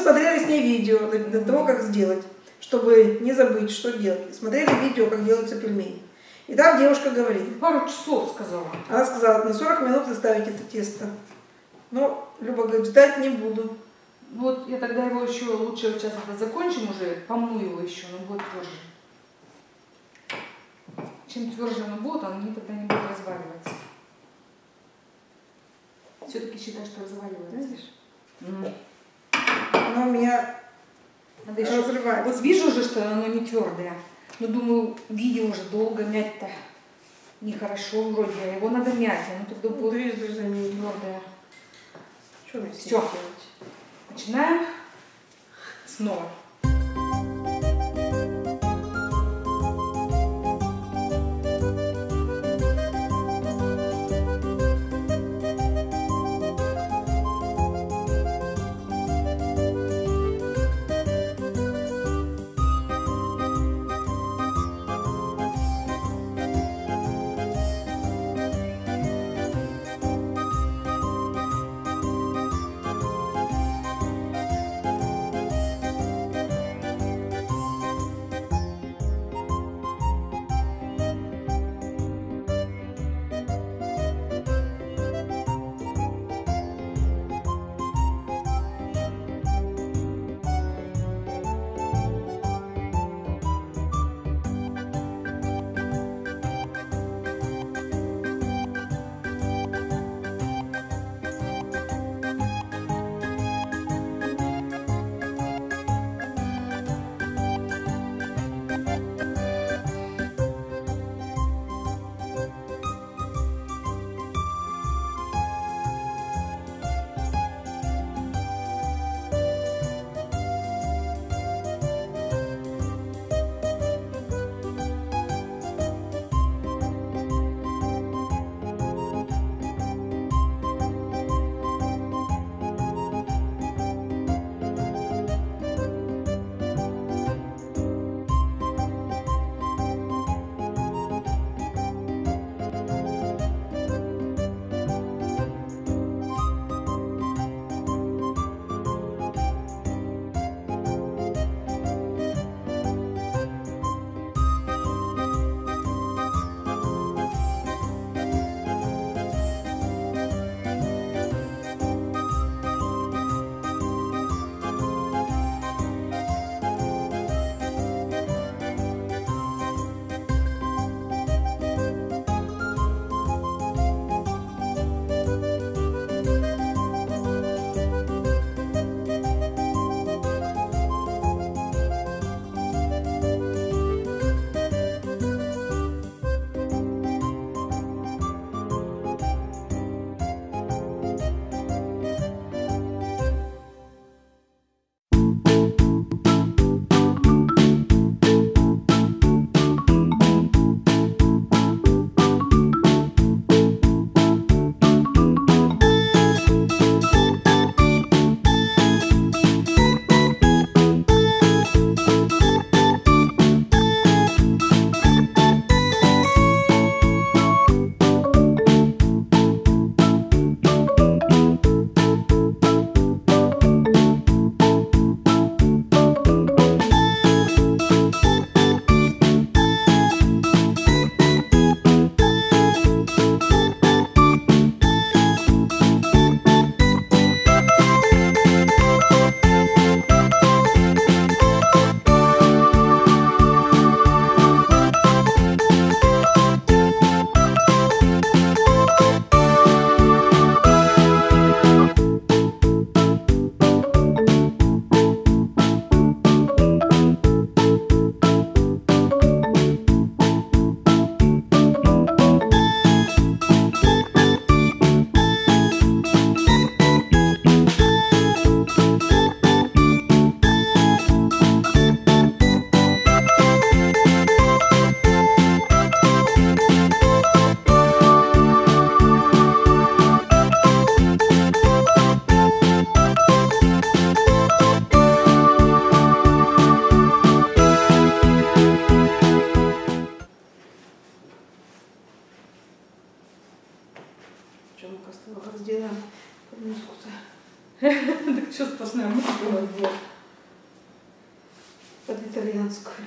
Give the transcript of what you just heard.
смотрели с ней видео до, того, как сделать, чтобы не забыть, что делать. Смотрели видео, как делаются пельмени. И там девушка говорит, Пару часов сказала. она сказала, на 40 минут заставить это тесто. Но Люба говорит, ждать не буду. Вот я тогда его еще лучше сейчас это закончим уже, помну его еще, он будет тверже. Чем тверже оно будет, оно никогда не будет разваливаться. Все-таки считаю, что разваливается. Видишь? М. Меня Надо еще... разрывается. Вот вижу уже, что оно не твердое. Но думаю, видео уже долго мять-то нехорошо вроде. а Его надо мять, оно тогда Ну, будет твердое. Что делать? Начинаем снова. С тобой сделаем под музыку-то? Так что сплошная музыка у вас была? Под итальянскую.